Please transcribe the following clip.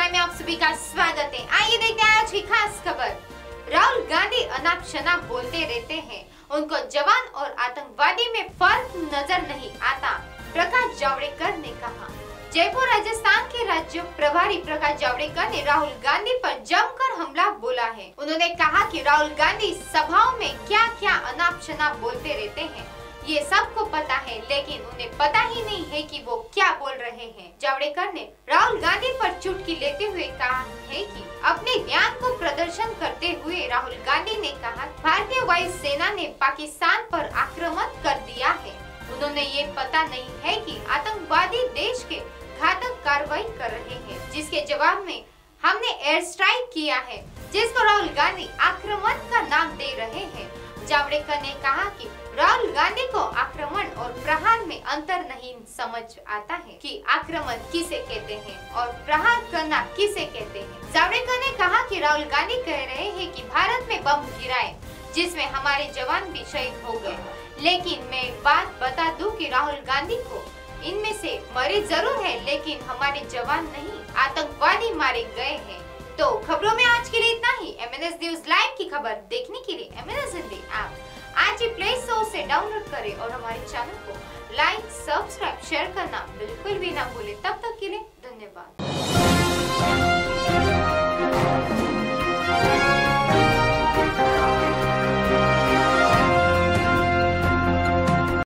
Prime में आप सभी का स्वागत है। आइए देखते हैं आज की खास खबर। राहुल गांधी अनाप शनाप बोलते रहते हैं। उनको जवान और आतंकवादी में फ़र्क नज़र नहीं आता, प्रकाश जावड़ेकर ने कहा। जयपुर, राजस्थान के राज्य प्रभारी प्रकाश जावड़ेकर ने राहुल गांधी पर जमकर हमला बोला है। उन्होंने कहा कि राहुल गांधी सभाओं में क्या क्या अनाप शनाप बोलते रहते हैं। ये सबको पता है, लेकिन उन्हें पता ही नहीं है कि वो क्या बोल रहे हैं। जावड़ेकर ने राहुल गांधी पर चुटकी लेते हुए कहा है कि अपने ज्ञान को प्रदर्शन करते हुए राहुल गांधी ने कहा, भारतीय वायु सेना ने पाकिस्तान पर आक्रमण कर दिया है। उन्होंने ये पता नहीं है कि आतंकवादी देश के घातक कार्रवाई कर रहे हैं, जिसके जवाब में हमने एयर स्ट्राइक किया है जिसको राहुल गांधी आक्रमण का नाम दे रहे हैं। जावड़ेकर ने कहा कि राहुल गांधी को आक्रमण और प्रहार में अंतर नहीं समझ आता है कि आक्रमण किसे कहते हैं और प्रहार करना किसे कहते हैं। जावड़ेकर ने कहा कि राहुल गांधी कह रहे हैं कि भारत में बम गिराए, जिसमें हमारे जवान भी शहीद हो गए। लेकिन मैं एक बात बता दूँ कि राहुल गांधी को इनमें से मरे ज़रूर है, लेकिन हमारे जवान नहीं, आतंकवादी मारे गए हैं। तो खबरों में आज के लिए इतना ही। M N S news live की खबर देखने के लिए M N S Hindi app आज ही प्ले स्टोर से डाउनलोड करें और हमारे चैनल को लाइक सब्सक्राइब शेयर करना बिल्कुल भी ना भूले। तब तक के लिए धन्यवाद।